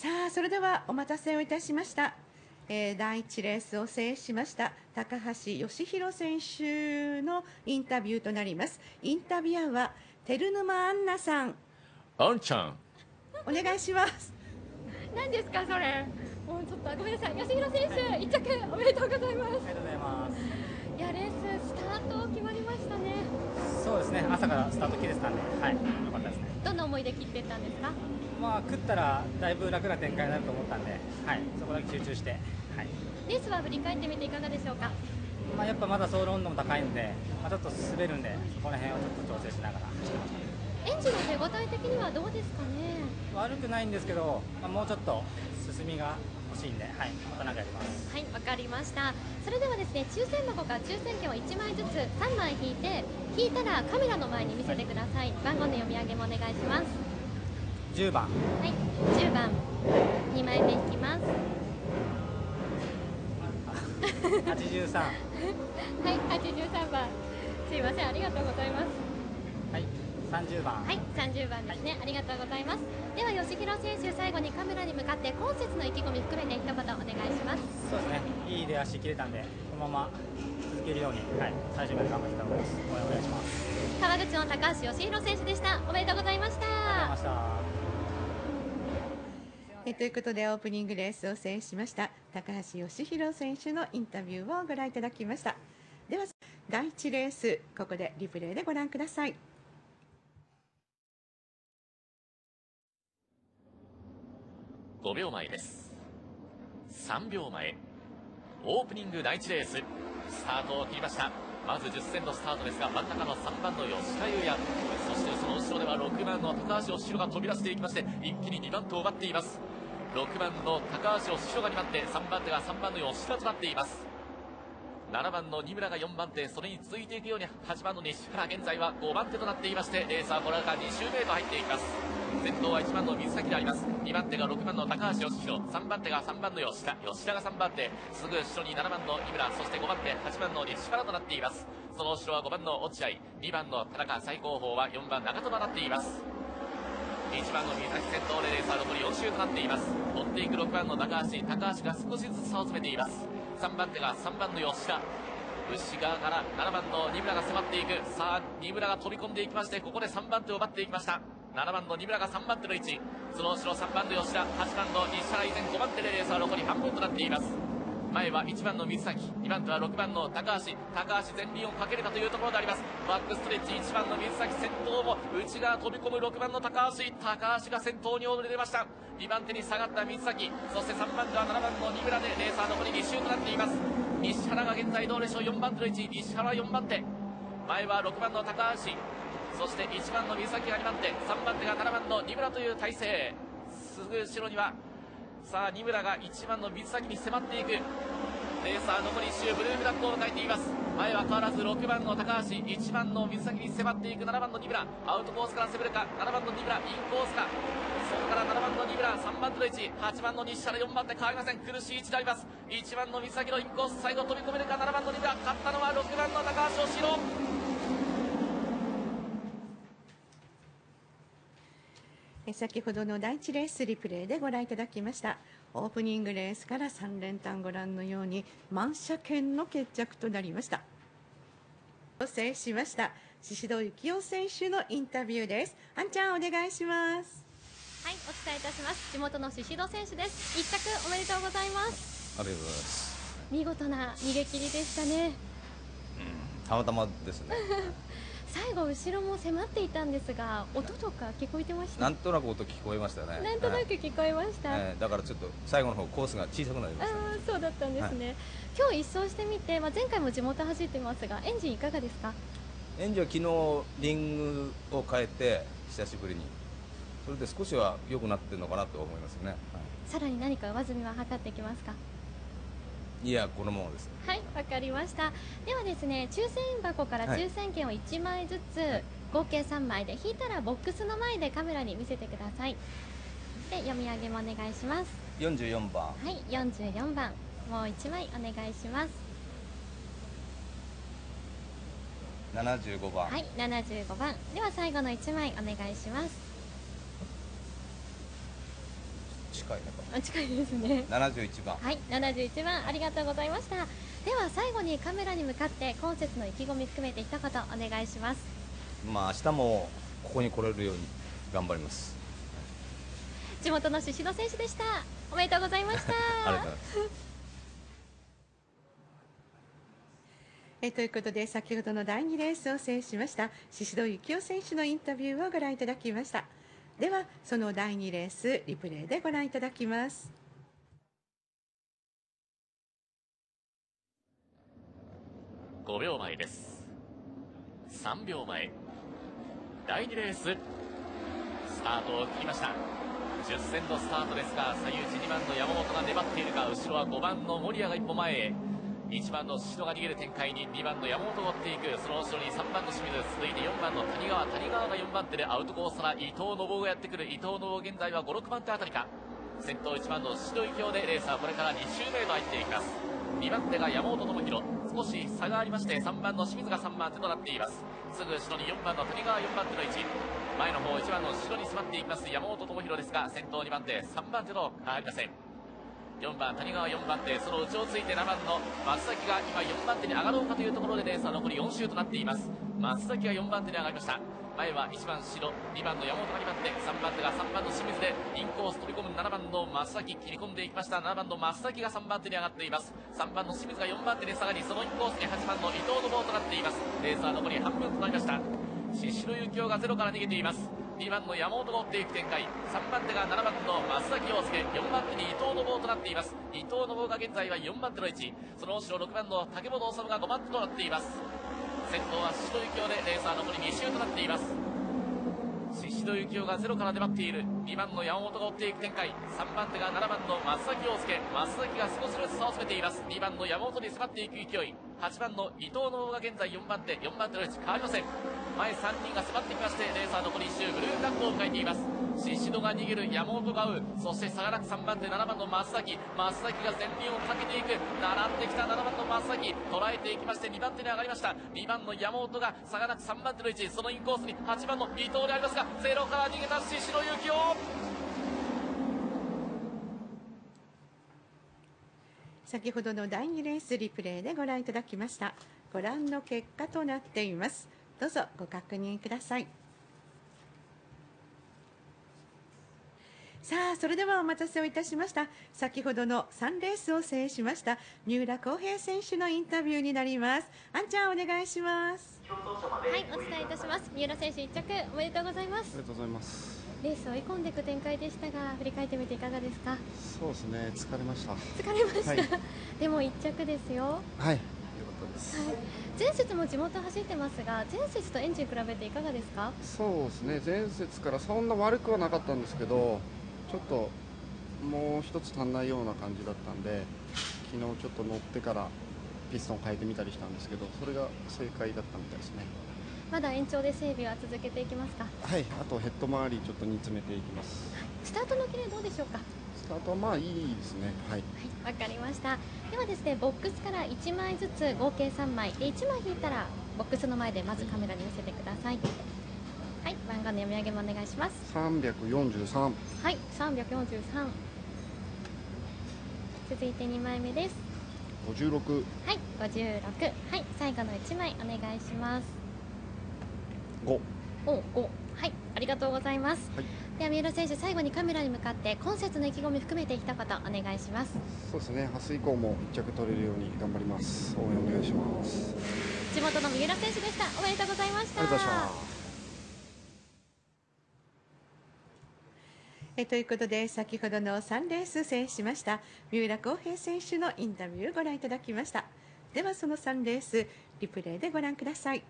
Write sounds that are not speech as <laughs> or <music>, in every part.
さあそれではお待たせをいたしました、えー第1レースを制しました高橋義弘選手のインタビューとなります。インタビュアーは照沼アンナさん。あんちゃん。お願いします。何ですかそれ。もうちょっとごめんなさい。吉弘選手一着おめでとうございます。ありがとうございます。いやレーススタート決まりましたね。そうですね、朝からスタート切れてたんで、はい、よかったですね。どんな思いで切っていったんですか？まあ、食ったらだいぶ楽な展開になると思ったんで、はい、そこだけ集中して、はい。レースは振り返ってみていかがでしょうか？まあ、やっぱまだソール温度も高いんで、まあ、ちょっと滑るんで、そこら辺をちょっと調整しながら走ってました。エンジンの手応え的にはどうですかね？悪くないんですけど、まあ、もうちょっと進みが欲しいんで、はい、また何かやります。はいわかりましたそれではですね抽選箱から抽選券を1枚ずつ3枚引いて引いたらカメラの前に見せてください番号の読み上げもお願いします10番、はい10番2枚目引きます <laughs> 83、<laughs> はい83番すいませんありがとうございますはい、30番、はい、30番ですね、ありがとうございます。では吉弘選手、最後にカメラに向かって今節の意気込み含めて一言お願いします。そうですね、いい出足切れたんで、このまま続けるように、はい、最初まで頑張りたいと思います。応援お願いします。川口の高橋義弘選手でした。おめでとうございました。ありがとうございました。えということでオープニングレースを制しました高橋義弘選手のインタビューをご覧いただきました。では第1レースここでリプレイでご覧ください。5秒前です。3秒前。オープニング第1レーススタートを切りました。まず10戦のスタートですが真ん中の3番の吉田優也。そしてその後ろでは6番の高橋義弘が飛び出していきまして一気に2番手を奪っています。6番の高橋義弘が2番手3番手が3番の吉田となっています。7番の二村が4番手それに続いていくように8番の西原現在は5番手となっていましてレースはこれから2周目へと入っていきます。先頭は1番の水崎であります2番手が6番の高橋義弘。3番手が3番の吉田。吉田が3番手すぐ後ろに7番の二村そして5番手8番の西原となっています。その後ろは5番の落合。2番の田中最高峰は4番長友となっています。1番の水崎先頭でレースは残り4周となっています。追っていく6番の高橋。高橋が少しずつ差を詰めています。3番手が3番の吉田。牛側から7番の二村が迫っていく。さあ二村が飛び込んでいきましてここで3番手を奪っていきました。7番の二村が3番手の位置。その後ろ3番の吉田。8番の西原以前5番手でレースは残り半分となっています。前は1番の水崎2番手は6番の高橋高橋前輪をかけるかというところであります。バックストレッチ1番の水崎先頭も内側飛び込む6番の高橋高橋が先頭に躍り出ました。2番手に下がった水崎そして3番手は7番の二村でレースは残り2周となっています。西原が現在どうでしょう？4番手の位置西原4番手。前は6番の高橋そして1番の水崎が2番手。3番手が7番の二村という体勢。すぐ後ろにはさあ二村が1番の水崎に迫っていく。レースは残り1周ブルームダックを迎えています。前は変わらず6番の高橋1番の水崎に迫っていく。7番の二村。アウトコースから攻めるか7番の二村インコースか。そこから7番の二村3番手の位置8番の西原4番手変わりません。苦しい位置であります。1番の水崎のインコース最後飛び込めるか7番の二村。勝ったのは6番の高橋義弘え先ほどの第1レースリプレイでご覧いただきましたオープニングレースから3連単ご覧のように満車券の決着となりました制しました宍戸幸雄選手のインタビューですあんちゃんお願いしますはい、お伝えいたします。地元の宍戸選手です。一着おめでとうございます。ありがとうございます。見事な逃げ切りでしたね。たまたまですね。<laughs> 最後後ろも迫っていたんですが、音とか聞こえてました？なんとなく音聞こえましたね。なんとなくはい聞こえました。えーだからちょっと最後の方コースが小さくなりました。ああ、そうだったんですね。今日一走してみて、まあ前回も地元走ってますが、エンジンいかがですか？エンジンは昨日リングを変えて久しぶりに。それで少しは良くなってるのかなと思いますね。はさらに何か上積みは測ってきますか？い、いやこのままです。はい、わかりました。ではですね、抽選箱からはい抽選券を1枚ずつ、はい合計3枚で引いたらボックスの前でカメラに見せてください。で、読み上げもお願いします。44番はい、44番。もう1枚お願いします。75番、はい、75番。では最後の1枚お願いします。近近い近いですね。れ71番。はい71番ありがとうございました。では最後にカメラに向かって今節の意気込み含めて一言お願いします。まあ明日もここに来れるように頑張ります。地元の宍戸選手でした。おめでとうございました。<laughs> ありがとうございます。<laughs> えということで先ほどの第2レースを制しました宍戸幸雄選手のインタビューをご覧いただきましたではその第2レースリプレイでご覧いただきます。5秒前です。3秒前。第2レーススタートを切りました。10戦のスタートですが左右1、2番の山本が粘っているか後ろは5番の森谷が一歩前へ。1番の宍戸が逃げる展開に2番の山本が追っていく。その後ろに3番の清水続いて4番の谷川。谷川が4番手でアウトコースから伊藤信夫がやってくる。伊藤信夫現在は56番手あたりか。先頭1番の宍戸幸雄でレースはこれから2周目へと入っていきます。2番手が山本智弘少し差がありまして3番の清水が3番手となっています。すぐ後ろに4番の谷川4番手の位置前の方1番の後ろに迫っていきます山本智弘ですが先頭2番手3番手と変わりません。4番谷川4番手その内をついて7番の松崎が今4番手に上がろうかというところでレースは残り4周となっています。松崎が4番手に上がりました。前は1番白2番の山本が2番手3番手が3番の清水でインコース飛び込む7番の松崎切り込んでいきました。7番の松崎が3番手に上がっています。3番の清水が4番手に下がりそのインコースに8番の伊藤の棒となっています。レースは残り半分となりました。宍戸幸雄がゼロから逃げています。2番の山本が追っていく展開。3番手が7番の増崎陽介。4番手に伊藤の棒となっています。伊藤の棒が現在は4番手の位置。その後ろ6番の竹本治が5番手となっています。先頭は宍戸幸雄でレースは残り2周となっています。宍戸幸雄がゼロから粘っている。2番の山本が追っていく展開。3番手が7番の松崎陽介。松崎が少しずつ差を詰めています。2番の山本に迫っていく勢い。8番の伊藤の方が現在4番手。4番手の位置変わりません。前3人が迫ってきましてレースは残り1周ブルーフラッグを迎えています。宍戸が逃げる山本がう。そして差がなく3番手7番の松崎。松崎が前輪をかけていく。並んできた7番の松崎。捉えていきまして2番手に上がりました。2番の山本が差がなく3番手の位置。そのインコースに8番の伊藤でありますがゼロから逃げた宍戸勇気を先ほどの第2レースリプレイでご覧いただきました。ご覧の結果となっています。どうぞご確認ください。さあそれではお待たせをいたしました。先ほどの3レースを制しました三浦航平選手のインタビューになります。あんちゃんお願いします。はいお伝えいたします。三浦選手1着おめでとうございます。ありがとうございます。レースを追い込んでいく展開でしたが振り返ってみていかがですか？そうですね、疲れました。は疲れました、はい。でも1着ですよ。はい前節も地元走ってますが前節とエンジン比べていかがですか？そうですね、前節からそんな悪くはなかったんですけど、ちょっともう一つ足んないような感じだったんで、昨日ちょっと乗ってからピストン変えてみたりしたんですけど、それが正解だったみたいですね。まだ延長で整備は続けていきますか？はい、あとヘッド周りちょっと煮詰めていきます。スタートの切れどうでしょうか？スタートはまあいいですね。はい。はい、わかりました。ではですね、ボックスから1枚ずつ合計3枚、で1枚引いたらボックスの前でまずカメラに見せてください。はい、番号の読み上げもお願いします。343、はい、343。続いて2枚目です。56、はい、56。はい、最後の1枚お願いします。5。お、5。はい、ありがとうございます。はい。では三浦選手、最後にカメラに向かって今節の意気込み含めて一言お願いします。そうですね、明日以降も1着取れるように頑張ります。応援お願いします。地元の三浦選手でした。おめでとうございました。ありがとうございました。えということで先ほどの3レース制しました三浦航平選手のインタビューをご覧いただきましたではその3レースリプレイでご覧ください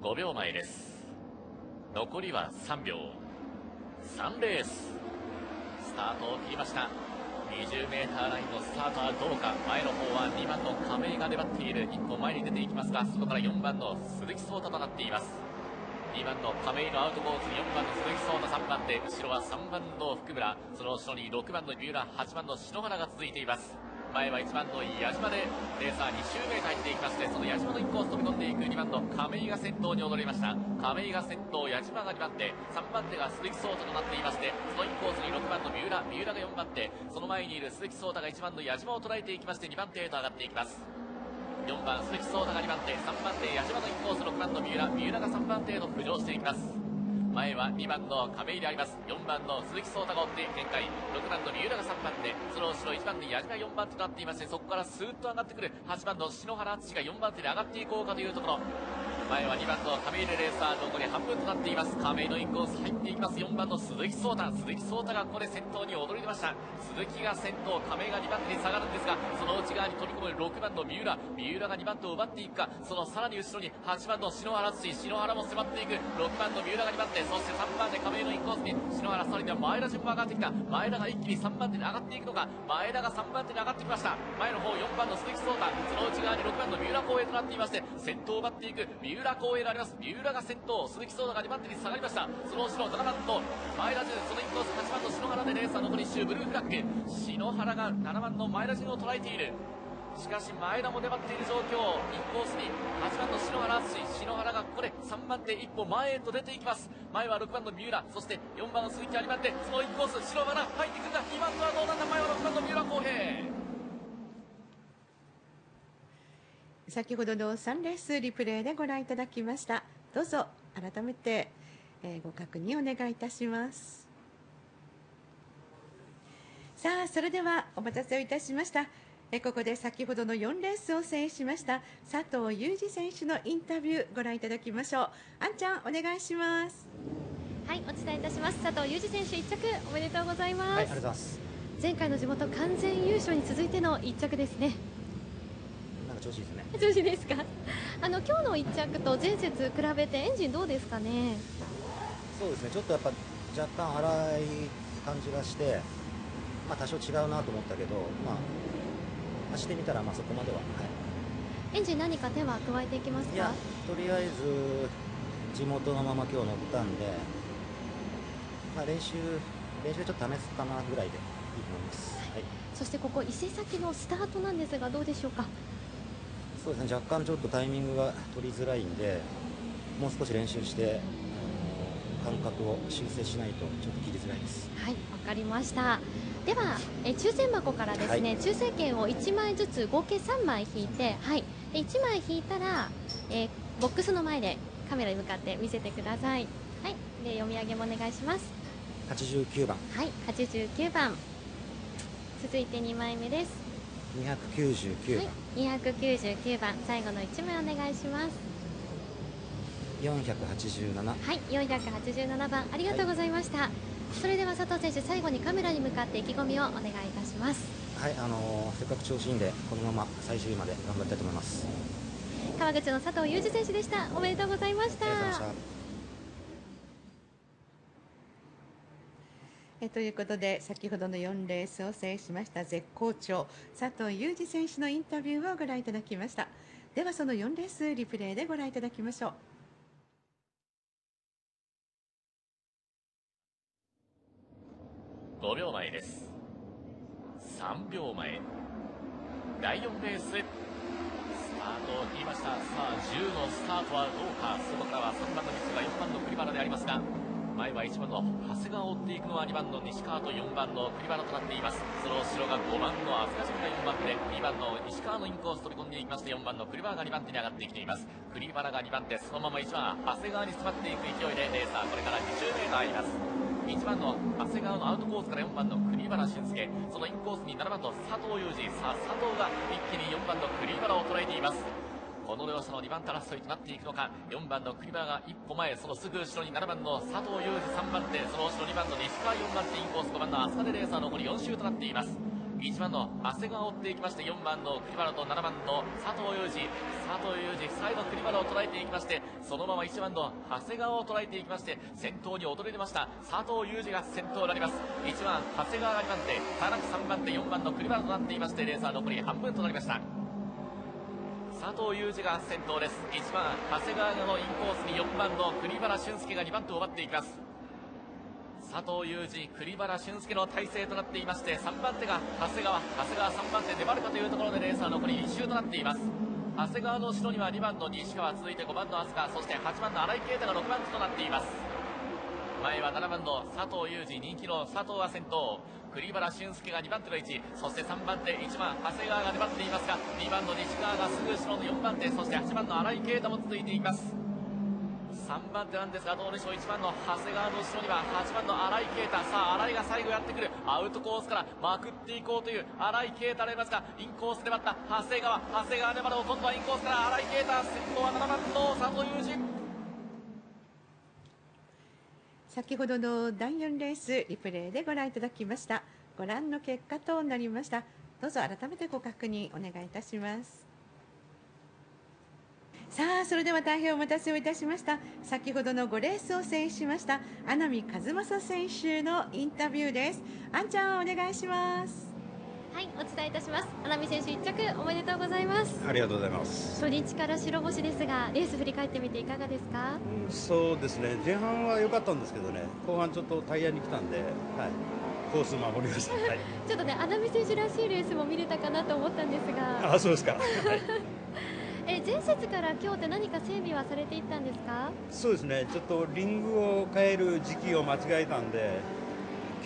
5秒前です。残りは3秒。3レース。スタートを切りました。20m ラインのスタートはどうか。前の方は2番の亀井が粘っている。一歩前に出ていきますがそこから4番の鈴木聡太となっています。2番の亀井のアウトコース4番の鈴木聡太3番手。後ろは3番の福村。その後ろに6番の三浦8番の篠原が続いています。前は1番の矢島でレーサー2周目へ入っていきましてその矢島のインコース飛び込んでいく2番の亀井が先頭に躍りました。亀井が先頭矢島が2番手3番手が鈴木聡太となっていましてそのインコースに6番の三浦三浦が4番手。その前にいる鈴木聡太が1番の矢島を捉えていきまして2番手へと上がっていきます。4番鈴木聡太が2番手3番手矢島のインコース6番の三浦三浦が3番手へと浮上していきます。前は2番の亀井であります。4番の鈴木聡太が追って展開6番の三浦が3番でその後ろ1番の矢島4番手となっていましてそこからスーッと上がってくる8番の篠原敦が4番手で上がっていこうかというところ。前は2番の亀井レーサー残り半分となっています。亀井のインコース入っていきます。4番の鈴木聡太。鈴木聡太がここで先頭に躍り出ました。鈴木が先頭亀井が2番手に下がるんですがその内側に飛び込む6番の三浦。三浦が2番手を奪っていくか。そのさらに後ろに8番の篠原敦篠原も迫っていく。6番の三浦が2番手。そして3番で亀井のインコースに篠原さらには前田順も上がってきた。前田が一気に3番手に上がっていくのか。前田が3番手に上がってきました。前の方4番の鈴木聡太。その内側に6番の三浦光栄となっていまして先頭を奪っていく。三浦光栄であります。三浦が先頭鈴木聡太が2番手に下がりました。その後ろ7番と前田順そのインコース8番の篠原でレーサー残り1周ブルーフラッグ篠原が7番の前田順を捉えている。しかし前田も粘っている状況インコースに8番の篠原敦篠原がここで3番手一歩前へと出ていきます。前は6番の三浦そして4番の鈴木有番手。そのインコース篠原入ってくるが2番とはどうなんだ？前は6番の三浦康平。先ほどの3レースリプレイでご覧いただきました。どうぞ改めて、えーご確認お願いいたします。さあそれではお待たせをいたしました。えーここで先ほどの4レースを制しました佐藤裕二選手のインタビューご覧いただきましょう。あんちゃんお願いします。はいお伝えいたします。佐藤裕二選手1着おめでとうございます、はい、ありがとうございます。前回の地元完全優勝に続いての1着ですねか調子いいですね。調子ですか？<laughs> あの今日の1着と前節比べてエンジンどうですかね？そうですね、ちょっとやっぱ若干荒い感じがして、まあ多少違うなと思ったけど、まあ走ってみたらまあそこまでは、はエンジン何か手は加えていきますい。いやか、とりあえず地元のまま今日乗ったんで、まあ練習練習ちょっと試すかなぐらいでいいと思います。はい。そしてここ伊勢崎のスタートなんですがどうでしょうか？そうですね、若干ちょっとタイミングが取りづらいんで、もう少し練習して、感覚を修正しないとちょっと切りづらいです。はいわかりました。ではえ抽選箱からですね、はい。抽選券を1枚ずつ合計3枚引いて、はい、で1枚引いたら、えーボックスの前でカメラに向かって見せてください。はい。で読み上げもお願いします。89番、はい89番。続いて2枚目です299番、はい299番。最後の1枚お願いします。487、はい487番。ありがとうございました、それでは佐藤選手最後にカメラに向かって意気込みをお願いいたします。はい、あのーせっかく調子いいんで、このまま最終日まで頑張りたいと思います。川口の佐藤裕二選手でした。おめでとうございましたありがとうございました。えということで先ほどの4レースを制しました絶好調佐藤裕二選手のインタビューをご覧いただきました。ではその4レースリプレイでご覧いただきましょう。5秒前です。3秒前。第4レーススタートを切りました。さあ10のスタートはどうか。そこからは3番のミスが4番の栗原でありますが前は1番の長谷川を追っていくのは2番の西川と4番の栗原となっています。その後ろが5番の飛鳥順が4番手2番の西川のインコース飛び込んでいきまして4番の栗原が2番手に上がってきています。栗原が2番手。そのまま1番長谷川に迫っていく勢いでレーサーこれから20メートル入ります。1番の長谷川のアウトコースから4番の栗原俊介。そのインコースに7番の佐藤裕二。さあ佐藤が一気に4番の栗原を捉えています。この両者の2番手争いとなっていくのか。4番の栗原が一歩前そのすぐ後ろに7番の佐藤裕二3番手その後ろ2番の西川4番手インコース5番の飛鳥でレーサー残り4周となっています。1番の長谷川を追っていきまして4番の栗原と7番の佐藤裕二。佐藤裕二再度栗原を捉えていきましてそのまま1番の長谷川を捉えていきまして先頭に躍り出ました。佐藤裕二が先頭になります。1番長谷川が2番手田中3番手4番の栗原となっていましてレーサー残り半分となりました。佐藤裕二が先頭です1番長谷川のインコースに4番の栗原俊介が2番手を奪っていきます佐藤裕二、栗原俊介の体制となっていまして、3番手が長谷川、長谷川3番手粘るかというところでレースは残り1周となっています。長谷川の後ろには2番の西川、続いて5番の飛鳥、そして8番の新井啓太が6番手となっています。前は7番の佐藤裕二、人気の佐藤は先頭。栗原俊介が2番手の位置、そして3番手、1番、長谷川が粘っていますが、2番の西川がすぐ後ろの4番手、そして8番の新井啓太も続いています。3番手なんですがどうでしょう1番の長谷川の後ろには8番の新井啓太。さあ新井が最後やってくる。アウトコースからまくっていこうという新井啓太でありますがインコースで粘った。長谷川長谷川粘る。今度はインコースから新井啓太。先頭は7番の佐藤裕二。先ほどの第4レースリプレイでご覧いただきました。ご覧の結果となりました。どうぞ改めてご確認お願いいたします。さあそれでは大変お待たせをいたしました。先ほどの5レースを制しました穴見和正選手のインタビューです。あんちゃんお願いします。はいお伝えいたします。穴見選手1着おめでとうございます。ありがとうございます。初日から白星ですがレース振り返ってみていかがですか？うんそうですね、前半は良かったんですけどね、後半ちょっとタイヤに来たんで、はい、コース守りました。<laughs> はい、ちょっとね穴見選手らしいレースも見れたかなと思ったんですが。あ、そうですか。<laughs> はい、え前節から今日って何か整備はされていったんですか？そうですね、ちょっとリングを変える時期を間違えたんで、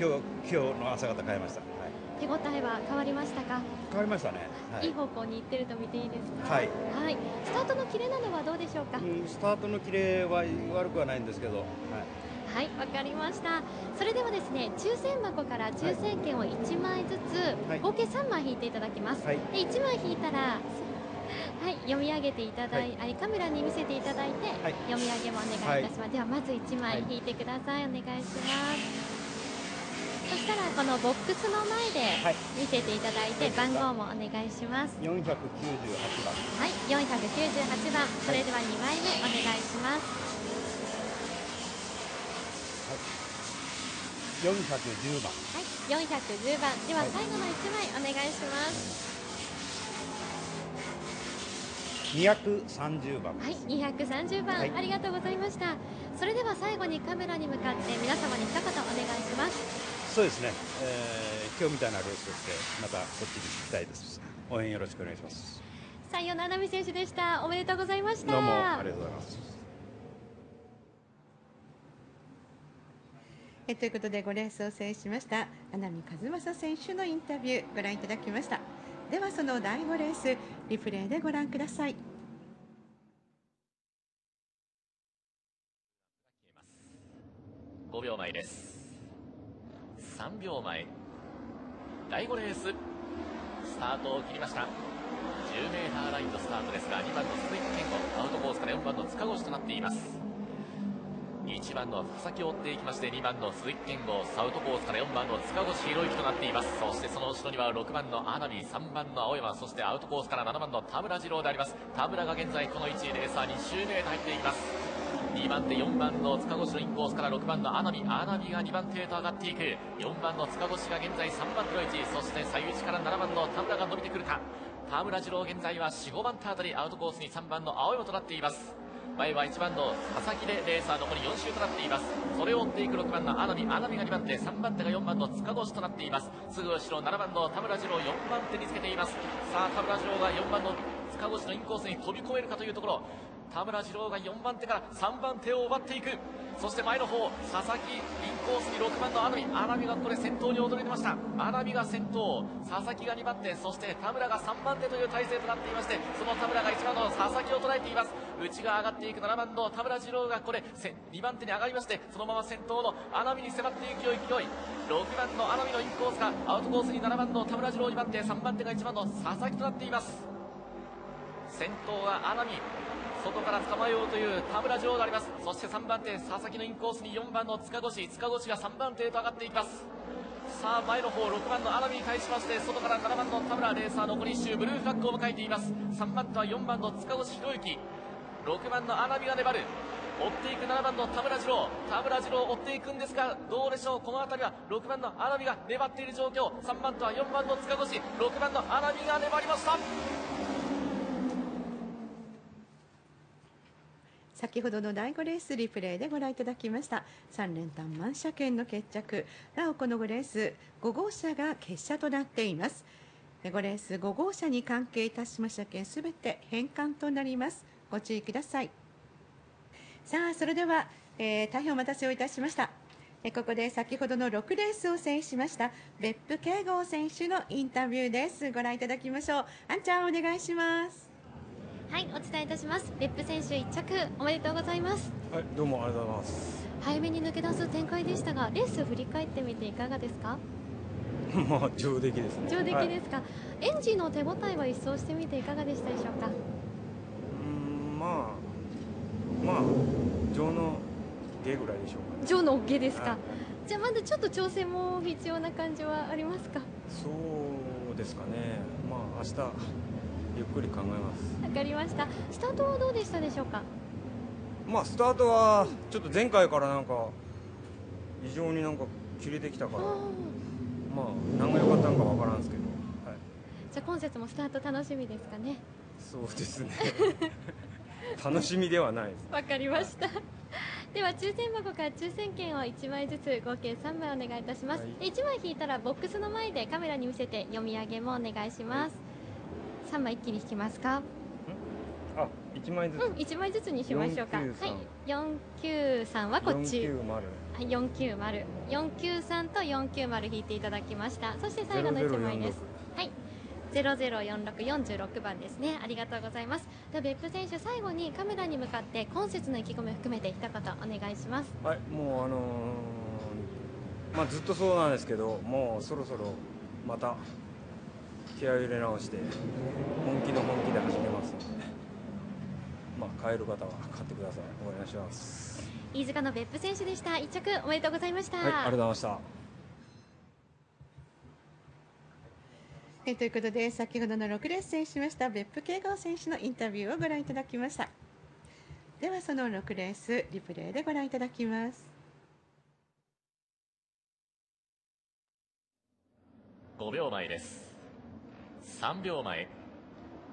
今日今日の朝方変えました。はい、手応えは変わりましたか、変わりましたね。はい。い、い方向に行ってると見ていいですか？はい。はい、スタートのキレなどはどうでしょうか、うんスタートのキレは悪くはないんですけど、はい、はい、わかりました。それではですね、抽選箱から抽選券を1枚ずつ、はい。合計3枚引いていただきます。はい。で1枚引いたら、はい、読み上げていただい、あカメラに見せていただいて、はい。読み上げもお願いいたします。ではまず1枚引いてください。お願いします。そしたらこのボックスの前ではい見せていただいて、番号もお願いします。498番、はい、498番。それでは2枚目お願いします。410番、はい、410番。でははい最後の1枚お願いします。230番、はい、230番、はいありがとうございました。それでは最後にカメラに向かって皆様に一言お願いします。そうですね、えー今日みたいなレースをして、またこっちに行きたいです。応援よろしくお願いします。採用の穴見選手でした。おめでとうございました。どうもありがとうございます。えということで5レースを制しました穴見和正選手のインタビューご覧いただきましたではその第5レースリプレイでご覧ください5秒前です3秒前。第5レース。スタートを切りました。10m ラインのスタートですが2番の鈴木健吾。アウトコースから4番の塚越となっています。1番の佐々木を追っていきまして2番の鈴木健吾。アウトコースから4番の塚越博之となっています。そしてその後ろには6番の穴見3番の青山。そしてアウトコースから7番の田村二郎であります。田村が現在この位置レーサー2周目へと入っていきます。2番手4番の塚越のインコースから6番の穴見穴見が2番手へと上がっていく。4番の塚越が現在3番手の位。置そして最内から7番の田村が伸びてくるか。田村二郎現在は45番手あたりアウトコースに3番の青山となっています。前は1番の佐々木でレーサー残り4周となっています。それを追っていく6番の穴見穴見が2番手。3番手が4番の塚越となっています。すぐ後ろ7番の田村二郎4番手につけています。さあ田村二郎が4番の塚越のインコースに飛び込めるかというところ。田村二郎が4番手から3番手を奪っていく。そして前の方佐々木インコースに6番の穴見穴見がこれ先頭に躍り出ました。穴見が先頭佐々木が2番手。そして田村が3番手という体制となっていましてその田村が1番の佐々木を捉えています。内が上がっていく7番の田村二郎がこれ2番手に上がりましてそのまま先頭の穴見に迫っていく勢い勢い。6番の穴見のインコースがアウトコースに7番の田村二郎2番手3番手が1番の佐々木となっています。先頭が穴見外から捕まえようという田村城であります。そして3番手佐々木のインコースに4番の塚越。塚越が3番手へと上がっていきます。さあ前の方6番の穴見に対しまして外から7番の田村レーサー残り1周ブルーフラッグを迎えています。3番手は4番の塚越博之。6番の穴見が粘る。追っていく7番の田村次郎。田村次郎追っていくんですがどうでしょう？この辺りは6番の穴見が粘っている状況。3番とは4番の塚越。6番の穴見が粘りました。先ほどの第5レースリプレイでご覧いただきました。3連単満車券の決着。なおこの5レース5号車が決車となっています。5レース5号車に関係いたしました件すべて返還となります。ご注意ください。さあそれでは、えー大変お待たせをいたしました。えここで先ほどの6レースを制しました別府慶吾選手のインタビューです。ご覧いただきましょう。あんちゃんお願いします。はいお伝えいたします。別府選手1着おめでとうございます。はい、どうもありがとうございます。早めに抜け出す展開でしたがレース振り返ってみていかがですか？<laughs> まあ上出来ですね。上出はい来ですか、エンジンの手応えは一掃してみていかがでしたでしょうか？うーんまあまあ上の下ぐらいでしょうか、ね。上の下ですか、はい。じゃあまだちょっと調整も必要な感じはありますか？そうですかね。まあ明日ゆっくり考えます。わかりました。スタートはどうでしたでしょうか？まあスタートはちょっと前回からなんか異常になんか切れてきたから、まあ何が良かったのかわからんですけど、はい。じゃあ今節もスタート楽しみですかね。そうですね。<laughs> 楽しみではないです。わかりました。では抽選箱から抽選券を1枚ずつ合計3枚お願いいたします、はい。で1枚引いたらボックスの前でカメラに見せて読み上げもお願いします、3枚一気に引きますか？あ、一枚ずつ。うん1枚ずつにしましょうか。493はい。493はこっち。490はい490 493と490引いていただきました。そして最後の1枚です。はい。004646番ですね。ありがとうございます。では別府選手最後にカメラに向かって今節の意気込みを含めて一言お願いします。はい、もうあのーまあずっとそうなんですけど、もうそろそろまた気合を入れ直して本気の本気で始めますので、まあ買える方は買ってください。お願いします。飯塚の別府選手でした一着おめでとうございました、はい、ありがとうございました。えーということで先ほどの6レース制しました別府慶吾選手のインタビューをご覧いただきましたではその6レースリプレイでご覧いただきます5秒前です3秒前。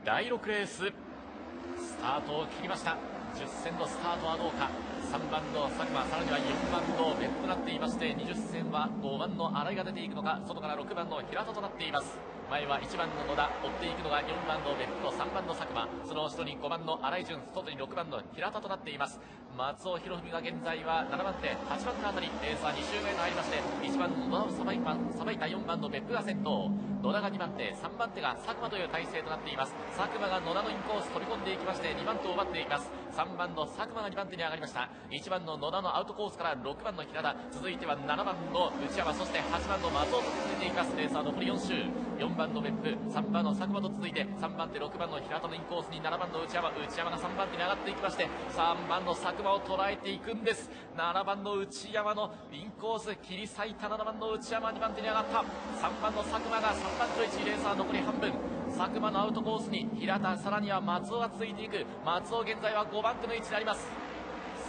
第6レース。スタートを切りました。10戦のスタートはどうか。3番の佐久間さらには4番の別府となっていまして20戦は5番の新井が出ていくのか外から6番の平田となっています。前は1番の野田追っていくのが4番の別府と3番の佐久間その後ろに5番の新井潤外に6番の平田となっています。松尾博文が現在は7番手8番手あたりレースは2周目と入りまして1番の野田をさばいた4番の別府が先頭。野田が2番手3番手が佐久間という体制となっています。佐久間が野田のインコース飛び込んでいきまして2番手を奪っていきます。3番の佐久間が2番手に上がりました。1番の野田のアウトコースから6番の平田。続いては7番の内山。そして8番の松尾と続いていきます。レースは残り4周。4番の別府。3番の佐久間と続いて3番手6番の平田のインコースに7番の内山。内山が3番手に上がっていきまして3番の佐久間を捉えていくんです。7番の内山のインコース切り裂いた7番の内山2番手に上がった。3番の佐久間が3番手の位置レースは残り半分佐久間のアウトコースに平田さらには松尾がついていく松尾現在は5番手の位置にあります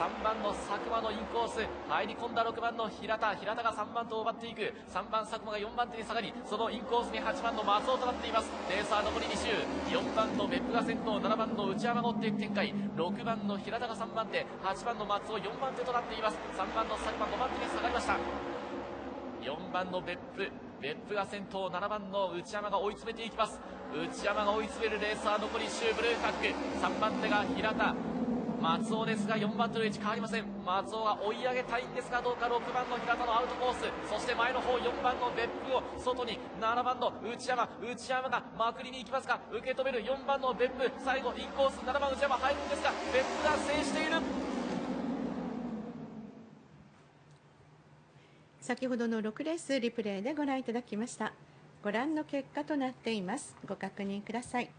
3番の佐久間のインコース入り込んだ6番の平田平田が3番手を奪っていく3番佐久間が4番手に下がりそのインコースに8番の松尾となっていますレースは残り2周4番の別府が先頭7番の内山が追っていく展開6番の平田が3番手8番の松尾4番手となっています3番の佐久間5番手に下がりました4番の別府別府が先頭7番の内山が追い詰めていきます。内山が追い詰めるレースは残り1周ブルーフラッグ3番手が平田松尾ですが4番手の位置変わりません。松尾が追い上げたいんですがどうか。6番の平田のアウトコース。そして前の方4番の別府を外に。7番の内山。内山がまくりに行きますが受け止める4番の別府。最後インコース。7番内山入るんですが別府が制している。先ほどの6レースリプレイでご覧いただきました。ご覧の結果となっています。ご確認ください。